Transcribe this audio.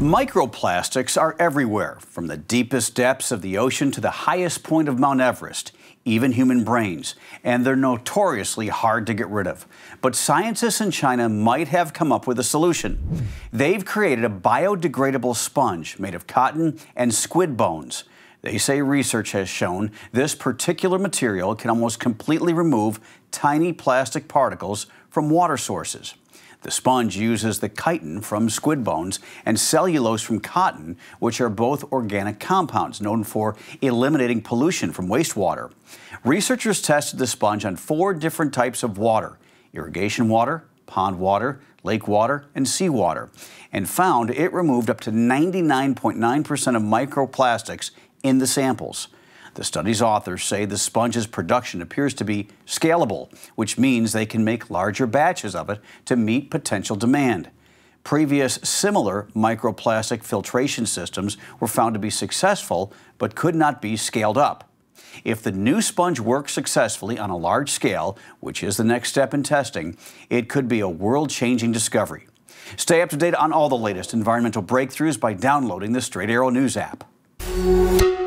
Microplastics are everywhere, from the deepest depths of the ocean to the highest point of Mount Everest, even human brains, and they're notoriously hard to get rid of. But scientists in China might have come up with a solution. They've created a biodegradable sponge made of cotton and squid bones. They say research has shown this particular material can almost completely remove tiny plastic particles from water sources. The sponge uses the chitin from squid bones and cellulose from cotton, which are both organic compounds known for eliminating pollution from wastewater. Researchers tested the sponge on four different types of water irrigation water, pond water, lake water, and seawater, and found it removed up to 99.9% of microplastics in the samples. The study's authors say the sponge's production appears to be scalable, which means they can make larger batches of it to meet potential demand. Previous similar microplastic filtration systems were found to be successful but could not be scaled up. If the new sponge works successfully on a large scale, which is the next step in testing, it could be a world changing discovery. Stay up to date on all the latest environmental breakthroughs by downloading the Straight Arrow News app. Música